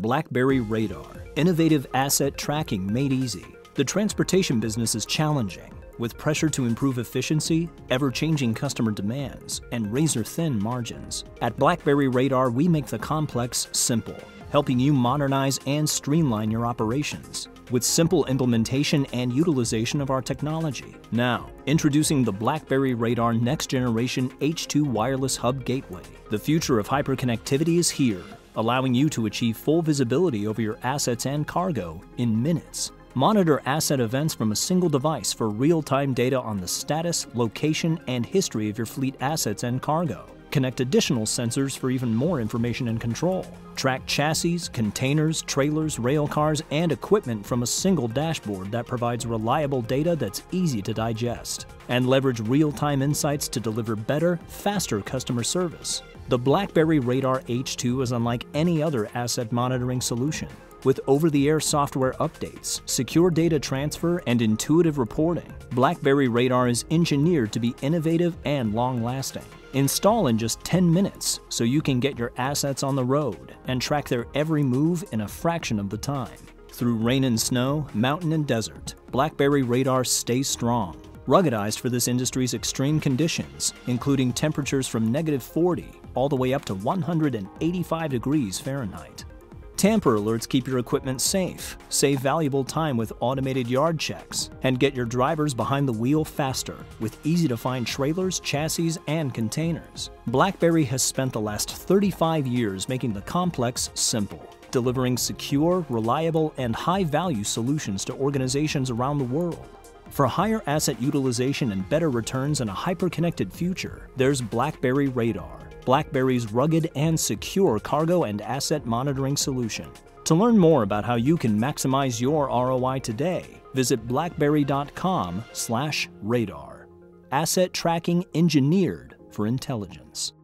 BlackBerry Radar, innovative asset tracking made easy. The transportation business is challenging, with pressure to improve efficiency, ever-changing customer demands, and razor-thin margins. At BlackBerry Radar, we make the complex simple, helping you modernize and streamline your operations with simple implementation and utilization of our technology. Now, introducing the BlackBerry Radar Next Generation H2 Wireless Hub Gateway. The future of hyperconnectivity is here, allowing you to achieve full visibility over your assets and cargo in minutes. Monitor asset events from a single device for real-time data on the status, location, and history of your fleet assets and cargo. Connect additional sensors for even more information and control. Track chassis, containers, trailers, rail cars, and equipment from a single dashboard that provides reliable data that's easy to digest. And leverage real-time insights to deliver better, faster customer service. The BlackBerry Radar H2 is unlike any other asset monitoring solution. With over-the-air software updates, secure data transfer, and intuitive reporting, BlackBerry Radar is engineered to be innovative and long-lasting. Install in just 10 minutes so you can get your assets on the road and track their every move in a fraction of the time. Through rain and snow, mountain and desert, BlackBerry Radar stays strong. Ruggedized for this industry's extreme conditions, including temperatures from negative 40 all the way up to 185 degrees Fahrenheit. Tamper alerts keep your equipment safe, save valuable time with automated yard checks, and get your drivers behind the wheel faster with easy to find trailers, chassis, and containers. BlackBerry has spent the last 35 years making the complex simple, delivering secure, reliable, and high value solutions to organizations around the world. For higher asset utilization and better returns in a hyper-connected future, there's BlackBerry Radar BlackBerry's rugged and secure cargo and asset monitoring solution. To learn more about how you can maximize your ROI today, visit blackberry.com/radar. Asset tracking engineered for intelligence.